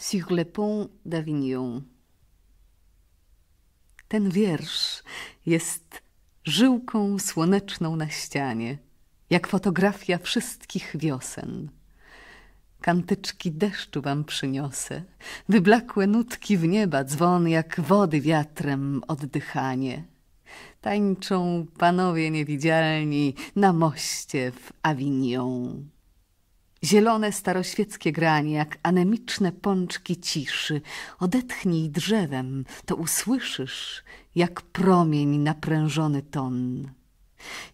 Sur le pont d'Avignon. Ten wiersz jest żyłką słoneczną na ścianie, jak fotografia wszystkich wiosen. Kantyczki deszczu wam przyniosę, wyblakłe nutki w nieba, dzwon jak wody wiatrem oddychanie. Tańczą panowie niewidzialni na moście w Avignon. Zielone staroświeckie granie, jak anemiczne pączki ciszy. Odetchnij drzewem, to usłyszysz, jak promień naprężony ton.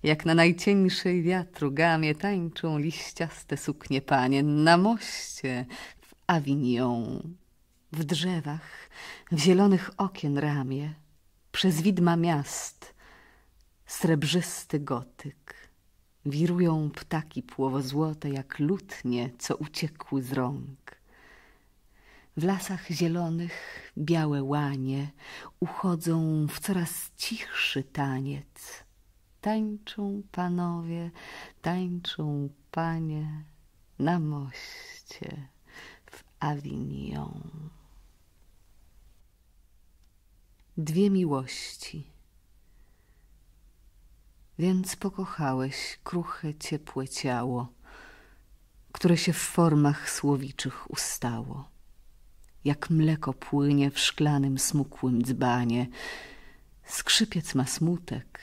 Jak na najcieńszej wiatru gamie tańczą liściaste suknie panie na moście w Avignon. W drzewach, w zielonych okien ramię, przez widma miast, srebrzysty gotyk. Wirują ptaki płowozłote jak lutnie, co uciekły z rąk. W lasach zielonych białe łanie uchodzą w coraz cichszy taniec. Tańczą panowie, tańczą panie na moście w Avignon. Dwie miłości więc pokochałeś kruche, ciepłe ciało, które się w formach słowiczych ustało. Jak mleko płynie w szklanym, smukłym dzbanie, skrzypiec ma smutek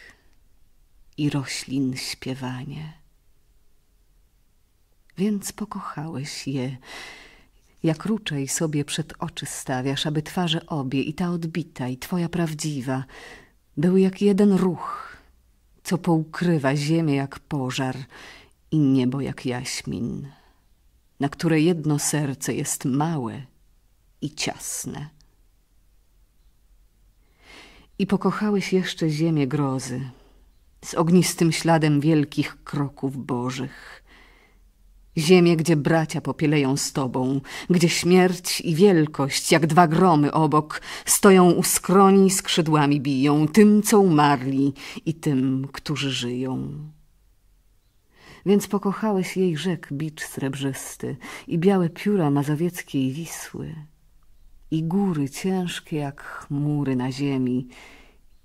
i roślin śpiewanie. Więc pokochałeś je, jak ruczej sobie przed oczy stawiasz, aby twarze obie, i ta odbita, i twoja prawdziwa, były jak jeden ruch, co poukrywa ziemię jak pożar i niebo jak jaśmin, na które jedno serce jest małe i ciasne. I pokochałeś jeszcze ziemię grozy z ognistym śladem wielkich kroków bożych, Ziemię, gdzie bracia popieleją z tobą, gdzie śmierć i wielkość, jak dwa gromy obok, stoją u skroni skrzydłami biją, tym, co umarli i tym, którzy żyją. Więc pokochałeś jej rzek bicz srebrzysty i białe pióra mazowieckiej Wisły i góry ciężkie jak chmury na ziemi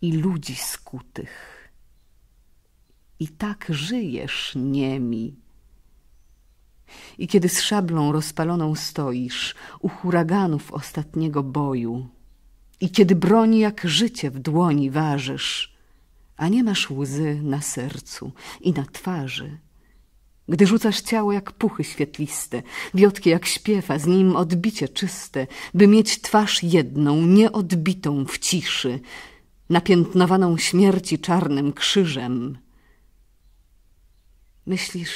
i ludzi skutych. I tak żyjesz niemi, i kiedy z szablą rozpaloną stoisz u huraganów ostatniego boju, i kiedy broni jak życie w dłoni ważysz, a nie masz łzy na sercu i na twarzy, gdy rzucasz ciało jak puchy świetliste, wiotkie jak śpiewa, z nim odbicie czyste, by mieć twarz jedną, nieodbitą w ciszy, napiętnowaną śmierci czarnym krzyżem. Myślisz,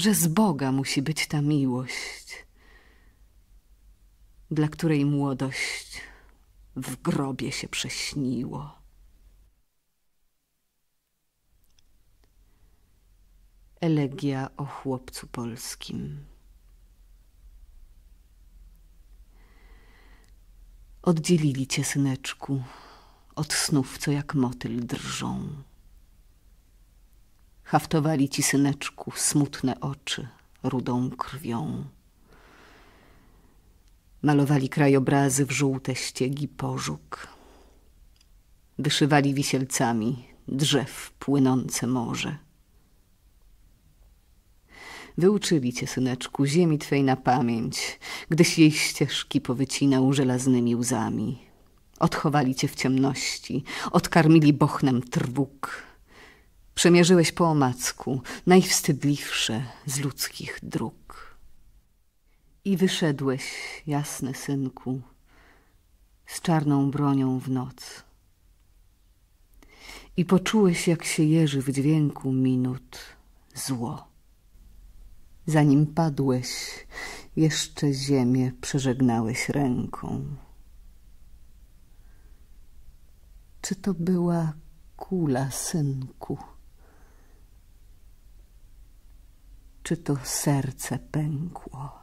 że z Boga musi być ta miłość, dla której młodość w grobie się prześniło. Elegia o chłopcu polskim. Oddzielili cię, syneczku, od snów, co jak motyl drżą. Haftowali ci, syneczku, smutne oczy rudą krwią. Malowali krajobrazy w żółte ściegi pożóg. Wyszywali wisielcami drzew płynące morze. Wyuczyli cię, syneczku, ziemi twej na pamięć, gdyś jej ścieżki powycinał żelaznymi łzami. Odchowali cię w ciemności, odkarmili bochnem trwóg, Przemierzyłeś po omacku najwstydliwsze z ludzkich dróg. I wyszedłeś, jasny synku, z czarną bronią w noc. I poczułeś, jak się jeży w dźwięku minut zło. Zanim padłeś, jeszcze ziemię przeżegnałeś ręką. Czy to była kula, synku? Czy to serce pękło.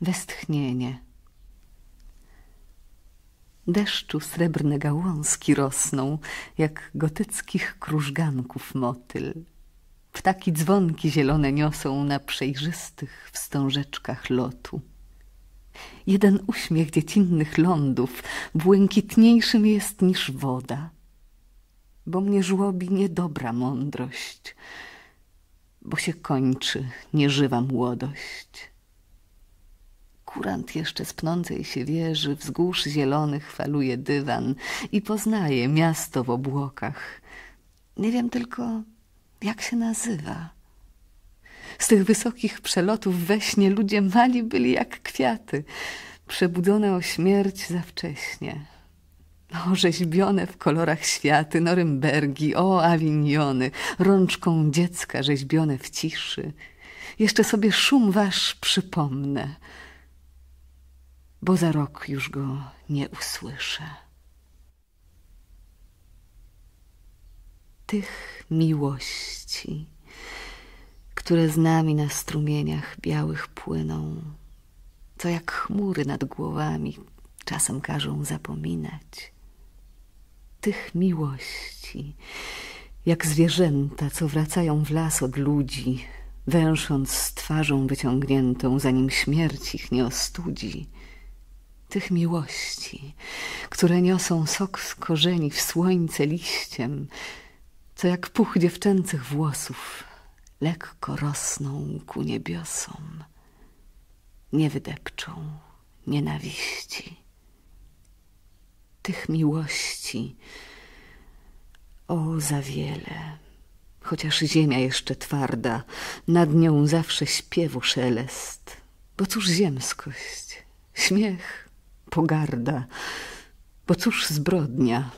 Westchnienie. Deszczu srebrne gałązki rosną, jak gotyckich krużganków motyl. Ptaki dzwonki zielone niosą na przejrzystych wstążeczkach lotu. Jeden uśmiech dziecinnych lądów błękitniejszym jest niż woda, bo mnie żłobi niedobra mądrość, bo się kończy nieżywa młodość. Kurant jeszcze z pnącej się wieży wzgórz zielonych faluje dywan i poznaje miasto w obłokach. Nie wiem tylko, jak się nazywa. Z tych wysokich przelotów we śnie ludzie mali byli jak kwiaty, przebudzone o śmierć za wcześnie. O, rzeźbione w kolorach światy, Norymbergi, o, Awiniony, rączką dziecka rzeźbione w ciszy. Jeszcze sobie szum wasz przypomnę, bo za rok już go nie usłyszę. Tych miłości które z nami na strumieniach białych płyną, co jak chmury nad głowami czasem każą zapominać. Tych miłości, jak zwierzęta, co wracają w las od ludzi, węsząc z twarzą wyciągniętą, zanim śmierć ich nie ostudzi. Tych miłości, które niosą sok z korzeni w słońce liściem, co jak puch dziewczęcych włosów lekko rosną ku niebiosom, nie wydepczą nienawiści. Tych miłości, o za wiele, chociaż ziemia jeszcze twarda, nad nią zawsze śpiewu szelest, bo cóż ziemskość, śmiech, pogarda, bo cóż zbrodnia,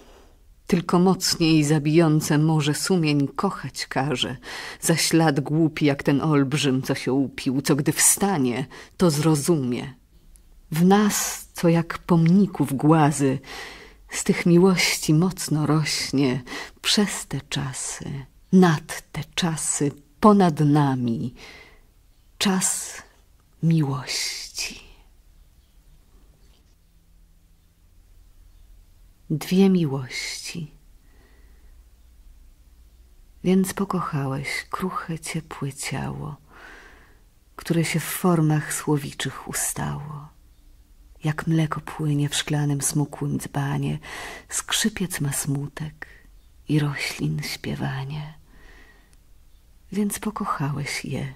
tylko mocniej zabijące może sumień kochać każe, za ślad głupi jak ten olbrzym, co się upił, co gdy wstanie, to zrozumie. W nas, co jak pomników głazy, z tych miłości mocno rośnie przez te czasy, nad te czasy, ponad nami, czas miłości. dwie miłości. Więc pokochałeś kruche, ciepłe ciało, które się w formach słowiczych ustało. Jak mleko płynie w szklanym smukłym dzbanie, skrzypiec ma smutek i roślin śpiewanie. Więc pokochałeś je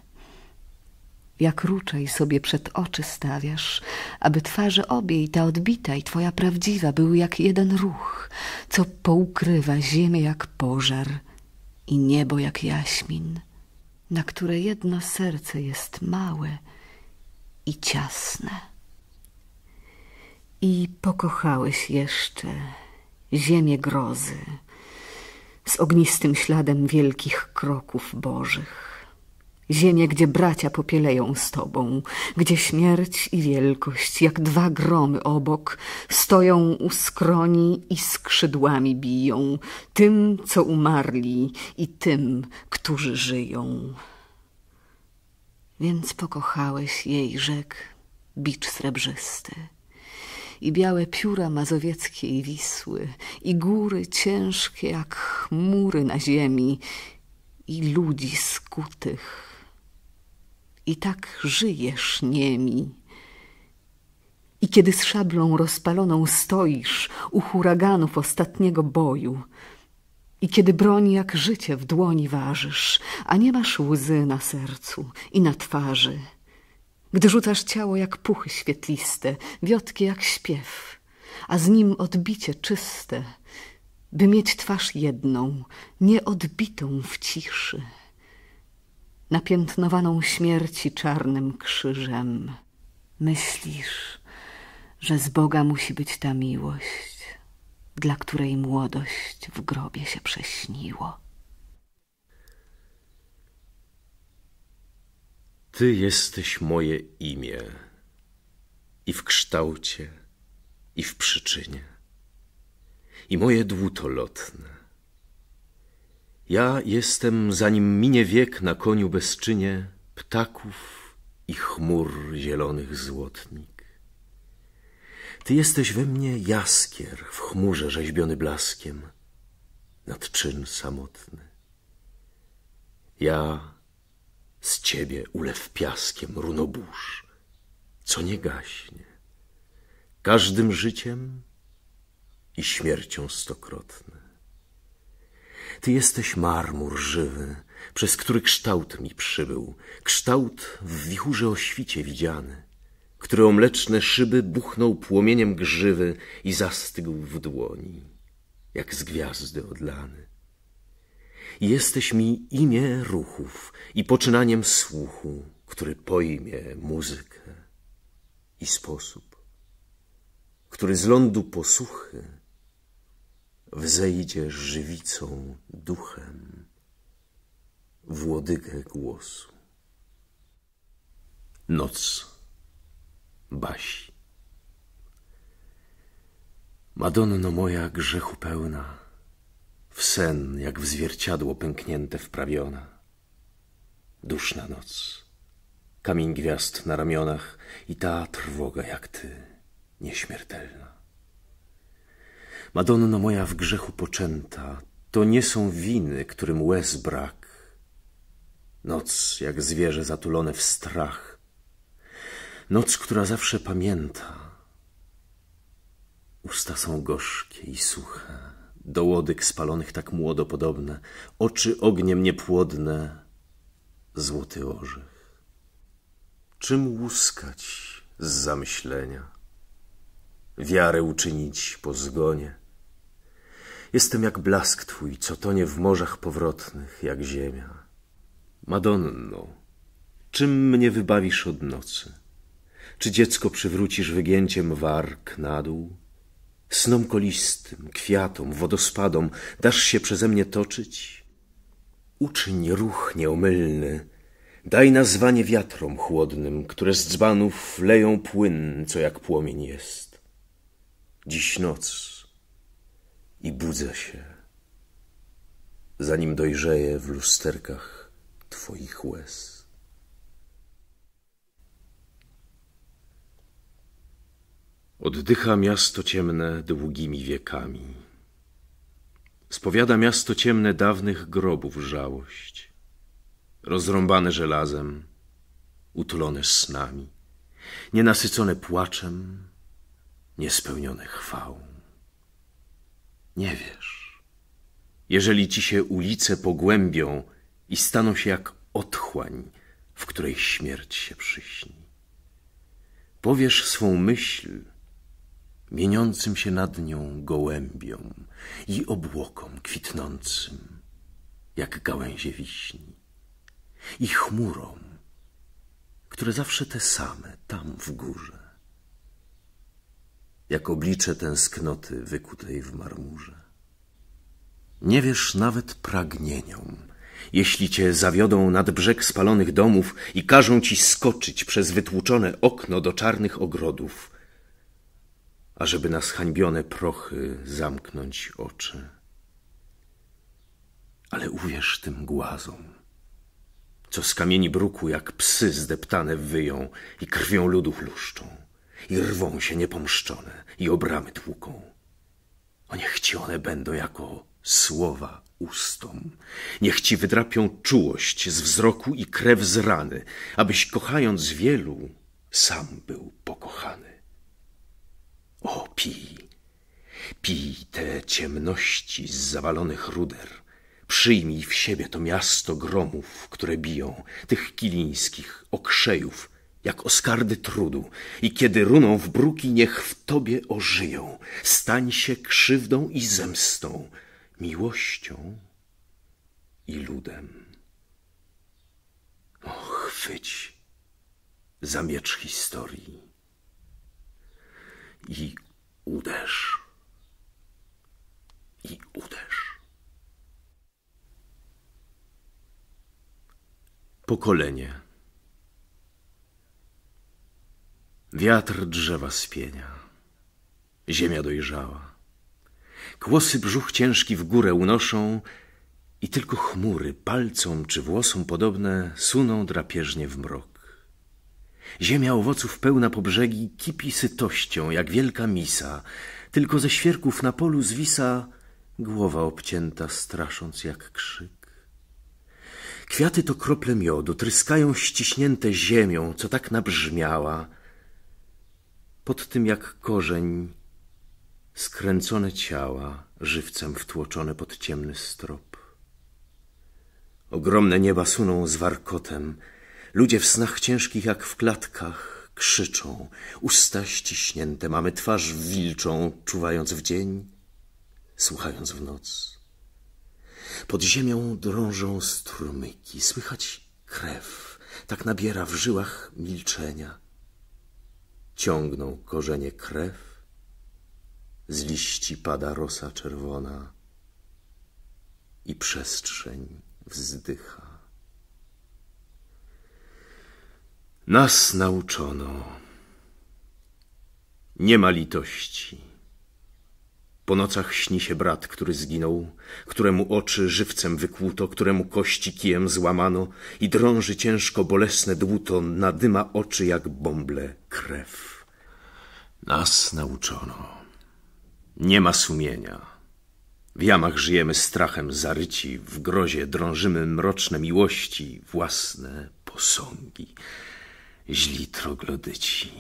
jak ruczej sobie przed oczy stawiasz, aby twarze obie i ta odbita i twoja prawdziwa były jak jeden ruch, co poukrywa ziemię jak pożar i niebo jak jaśmin, na które jedno serce jest małe i ciasne. I pokochałeś jeszcze ziemię grozy z ognistym śladem wielkich kroków bożych Ziemię, gdzie bracia popieleją z tobą, gdzie śmierć i wielkość, jak dwa gromy obok, stoją u skroni i skrzydłami biją, tym, co umarli i tym, którzy żyją. Więc pokochałeś jej rzek bicz srebrzysty i białe pióra mazowieckiej Wisły, i góry ciężkie jak chmury na ziemi, i ludzi skutych i tak żyjesz niemi. I kiedy z szablą rozpaloną stoisz u huraganów ostatniego boju, i kiedy broń jak życie w dłoni ważysz, a nie masz łzy na sercu i na twarzy, gdy rzucasz ciało jak puchy świetliste, wiotkie jak śpiew, a z nim odbicie czyste, by mieć twarz jedną, nieodbitą w ciszy napiętnowaną śmierci czarnym krzyżem. Myślisz, że z Boga musi być ta miłość, dla której młodość w grobie się prześniło. Ty jesteś moje imię i w kształcie, i w przyczynie, i moje dłutolotne ja jestem, zanim minie wiek na koniu bezczynie, ptaków i chmur zielonych złotnik. Ty jesteś we mnie jaskier w chmurze rzeźbiony blaskiem, nad czyn samotny. Ja z ciebie ulew piaskiem runobórz, co nie gaśnie, każdym życiem i śmiercią stokrotne. Ty jesteś marmur żywy, przez który kształt mi przybył, kształt w wichurze o świcie widziany, który o mleczne szyby buchnął płomieniem grzywy i zastygł w dłoni, jak z gwiazdy odlany. Jesteś mi imię ruchów i poczynaniem słuchu, który pojmie muzykę i sposób, który z lądu posuchy wzejdzie żywicą duchem w łodygę głosu. Noc Basi Madonno moja grzechu pełna, w sen jak w zwierciadło pęknięte wprawiona. Duszna noc, kamień gwiazd na ramionach i ta trwoga jak ty, nieśmiertelna. Madonno moja w grzechu poczęta, to nie są winy, którym łez brak. Noc jak zwierzę zatulone w strach. Noc, która zawsze pamięta. Usta są gorzkie i suche, do łodyg spalonych tak młodo podobne, oczy ogniem niepłodne, złoty orzech. Czym łuskać z zamyślenia? Wiarę uczynić po zgonie? Jestem jak blask twój, co tonie w morzach powrotnych, jak ziemia. Madonno, czym mnie wybawisz od nocy? Czy dziecko przywrócisz wygięciem warg na dół? Snom kolistym, kwiatom, wodospadom dasz się przeze mnie toczyć? Uczyń ruch nieomylny, daj nazwanie wiatrom chłodnym, które z dzbanów leją płyn, co jak płomień jest. Dziś noc i budzę się, zanim dojrzeję w lusterkach Twoich łez. Oddycha miasto ciemne długimi wiekami. Spowiada miasto ciemne dawnych grobów żałość, rozrąbane żelazem, utulone snami, nienasycone płaczem, niespełnione chwałą. Nie wiesz. Jeżeli ci się ulice pogłębią i staną się jak otchłań, w której śmierć się przyśni. Powiesz swą myśl mieniącym się nad nią gołębiom i obłokom kwitnącym, jak gałęzie wiśni, i chmurom, które zawsze te same tam w górze jak oblicze tęsknoty wykutej w marmurze. Nie wiesz nawet pragnieniom, jeśli cię zawiodą nad brzeg spalonych domów i każą ci skoczyć przez wytłuczone okno do czarnych ogrodów, ażeby na zhańbione prochy zamknąć oczy. Ale uwierz tym głazom, co z kamieni bruku jak psy zdeptane wyją i krwią ludów luszczą i rwą się niepomszczone i obramy tłuką. O niech ci one będą jako słowa ustom. Niech ci wydrapią czułość z wzroku i krew z rany, abyś kochając wielu, sam był pokochany. O, pij, pij te ciemności z zawalonych ruder. Przyjmij w siebie to miasto gromów, które biją, tych kilińskich okrzejów, jak oskardy trudu i kiedy runą w bruki, niech w tobie ożyją. Stań się krzywdą i zemstą, miłością i ludem. O, chwyć za miecz historii i uderz. I uderz. Pokolenie Wiatr drzewa spienia, ziemia dojrzała. Kłosy brzuch ciężki w górę unoszą i tylko chmury palcom czy włosom podobne suną drapieżnie w mrok. Ziemia owoców pełna po brzegi kipi sytością jak wielka misa, tylko ze świerków na polu zwisa głowa obcięta strasząc jak krzyk. Kwiaty to krople miodu, tryskają ściśnięte ziemią, co tak nabrzmiała. Pod tym jak korzeń, skręcone ciała, żywcem wtłoczone pod ciemny strop. Ogromne nieba suną z warkotem, ludzie w snach ciężkich jak w klatkach krzyczą, usta ściśnięte, mamy twarz wilczą, czuwając w dzień, słuchając w noc. Pod ziemią drążą strumyki, słychać krew, tak nabiera w żyłach milczenia. Ciągną korzenie krew, z liści pada rosa czerwona i przestrzeń wzdycha. Nas nauczono. Nie ma litości po nocach śni się brat, który zginął, któremu oczy żywcem wykłuto, któremu kości kijem złamano i drąży ciężko bolesne dłuto, nadyma oczy jak bąble krew. Nas nauczono. Nie ma sumienia. W jamach żyjemy strachem zaryci, w grozie drążymy mroczne miłości, własne posągi, źli troglodyci.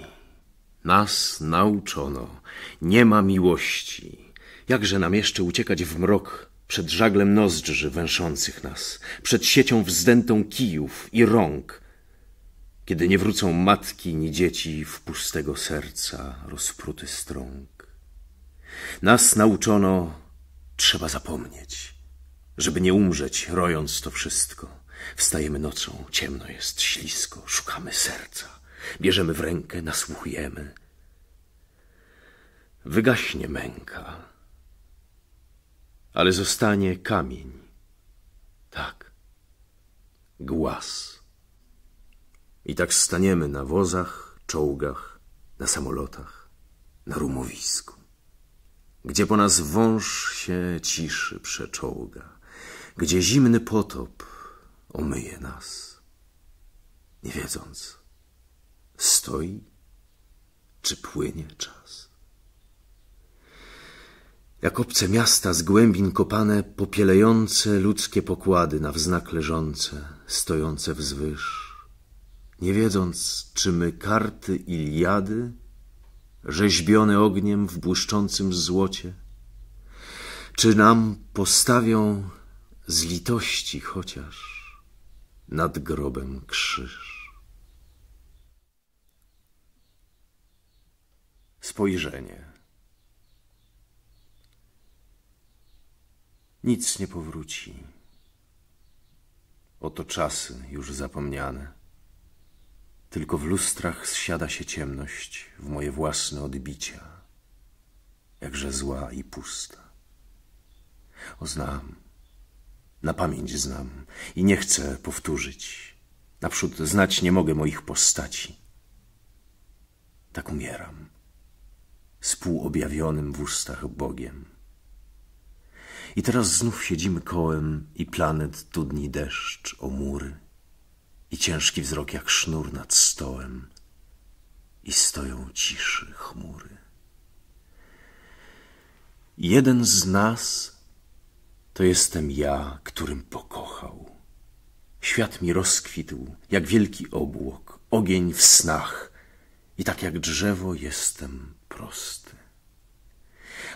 Nas nauczono, nie ma miłości, Jakże nam jeszcze uciekać w mrok przed żaglem nozdrzy węszących nas, przed siecią wzdętą kijów i rąk, kiedy nie wrócą matki ni dzieci w pustego serca rozpruty strąg. Nas nauczono, trzeba zapomnieć, żeby nie umrzeć, rojąc to wszystko. Wstajemy nocą, ciemno jest, ślisko, szukamy serca, bierzemy w rękę, nasłuchujemy. Wygaśnie męka, ale zostanie kamień. Tak, głaz. I tak staniemy na wozach, czołgach, na samolotach, na rumowisku, gdzie po nas wąż się ciszy przeczołga, gdzie zimny potop omyje nas, nie wiedząc, stoi czy płynie czas. Jak obce miasta z głębin kopane, popielejące ludzkie pokłady na wznak leżące, stojące wzwyż, nie wiedząc, czy my karty Iliady, rzeźbione ogniem w błyszczącym złocie, czy nam postawią z litości chociaż nad grobem krzyż. Spojrzenie. Nic nie powróci. Oto czasy już zapomniane. Tylko w lustrach zsiada się ciemność w moje własne odbicia, jakże zła i pusta. O znam, na pamięć znam i nie chcę powtórzyć. Naprzód znać nie mogę moich postaci. Tak umieram, spółobjawionym w ustach Bogiem. I teraz znów siedzimy kołem i planet dudni deszcz o mury i ciężki wzrok jak sznur nad stołem i stoją ciszy chmury. Jeden z nas to jestem ja, którym pokochał. Świat mi rozkwitł jak wielki obłok, ogień w snach i tak jak drzewo jestem prosty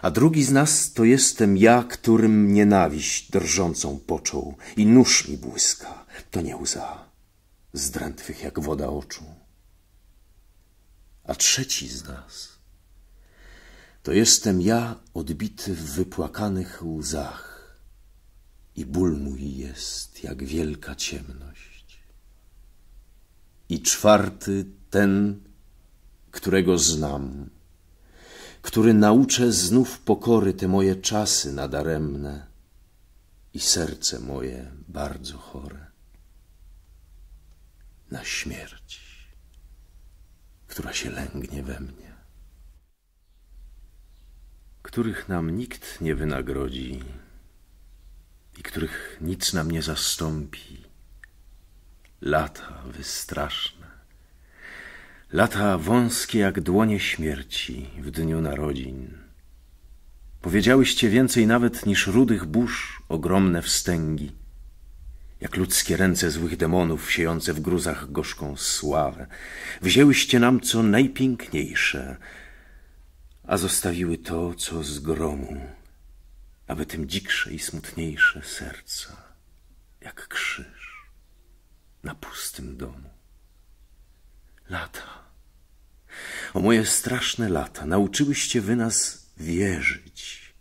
a drugi z nas to jestem ja, którym nienawiść drżącą począł i nóż mi błyska, to nie łza, zdrętwych jak woda oczu. A trzeci z nas to jestem ja odbity w wypłakanych łzach i ból mój jest jak wielka ciemność. I czwarty ten, którego znam, który nauczę znów pokory te moje czasy nadaremne i serce moje bardzo chore na śmierć, która się lęgnie we mnie, których nam nikt nie wynagrodzi i których nic nam nie zastąpi. Lata wystraszne Lata wąskie jak dłonie śmierci w dniu narodzin. Powiedziałyście więcej nawet niż rudych burz ogromne wstęgi. jak ludzkie ręce złych demonów siejące w gruzach gorzką sławę. Wzięłyście nam co najpiękniejsze, a zostawiły to, co z gromu, aby tym dziksze i smutniejsze serca, jak krzyż na pustym domu. Lata, o moje straszne lata, nauczyłyście wy nas wierzyć.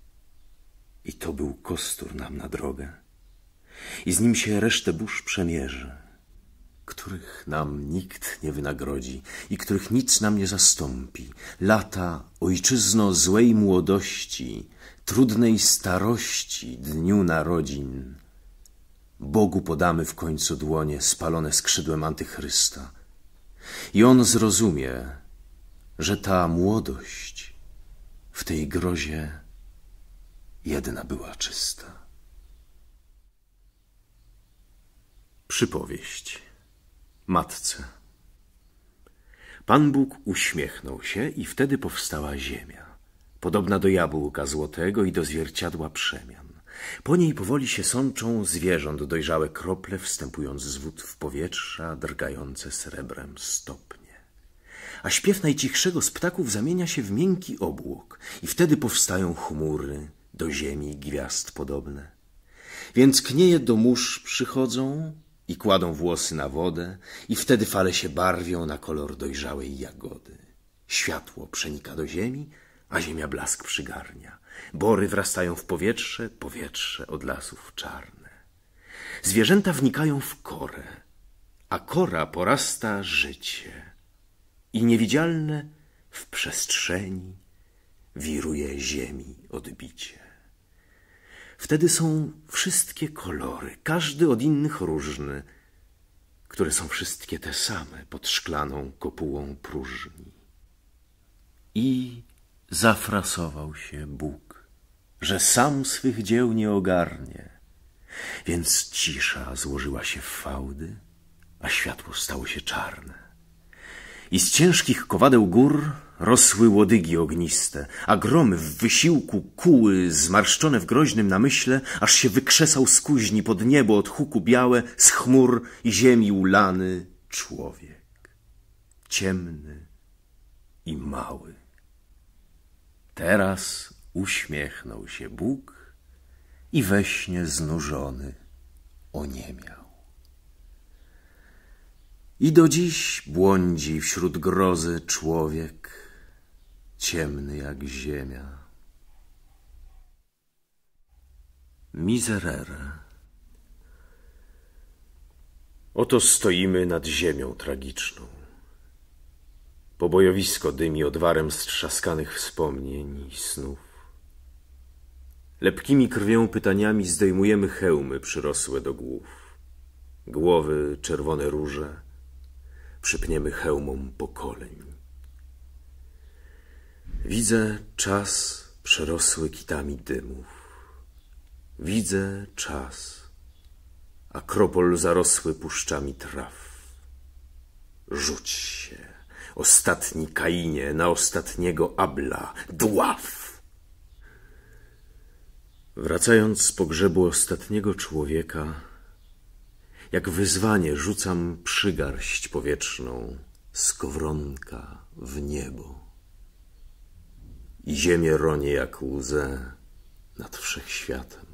I to był kostur nam na drogę. I z nim się resztę burz przemierzy, których nam nikt nie wynagrodzi i których nic nam nie zastąpi. Lata, ojczyzno złej młodości, trudnej starości, dniu narodzin. Bogu podamy w końcu dłonie spalone skrzydłem antychrysta. I on zrozumie, że ta młodość w tej grozie jedna była czysta. Przypowieść Matce Pan Bóg uśmiechnął się i wtedy powstała ziemia, podobna do jabłka złotego i do zwierciadła przemian. Po niej powoli się sączą zwierząt dojrzałe krople, wstępując z wód w powietrza, drgające srebrem stopnie. A śpiew najcichszego z ptaków zamienia się w miękki obłok i wtedy powstają chmury, do ziemi gwiazd podobne. Więc knieje do mórz przychodzą, i kładą włosy na wodę i wtedy fale się barwią na kolor dojrzałej jagody. Światło przenika do ziemi, a ziemia blask przygarnia. Bory wrastają w powietrze, powietrze od lasów czarne. Zwierzęta wnikają w korę, a kora porasta życie i niewidzialne w przestrzeni wiruje ziemi odbicie. Wtedy są wszystkie kolory, każdy od innych różny, które są wszystkie te same pod szklaną kopułą próżni. I zafrasował się Bóg, że sam swych dzieł nie ogarnie, więc cisza złożyła się w fałdy, a światło stało się czarne. I z ciężkich kowadeł gór Rosły łodygi ogniste, a gromy w wysiłku kuły, zmarszczone w groźnym namyśle, aż się wykrzesał z kuźni pod niebo od huku białe, z chmur i ziemi ulany człowiek. Ciemny i mały. Teraz uśmiechnął się Bóg i we śnie znużony oniemiał. I do dziś błądzi wśród grozy człowiek, ciemny jak ziemia. Miserere. Oto stoimy nad ziemią tragiczną. Pobojowisko dymi odwarem strzaskanych wspomnień i snów. Lepkimi krwią pytaniami zdejmujemy hełmy przyrosłe do głów. Głowy czerwone róże, przypniemy hełmom pokoleń. Widzę czas przerosły kitami dymów. Widzę czas, akropol zarosły puszczami traw. Rzuć się, ostatni Kainie, na ostatniego Abla, dław! Wracając z pogrzebu ostatniego człowieka, jak wyzwanie rzucam przygarść powietrzną, skowronka w niebo i ziemię ronie jak łzę nad wszechświatem.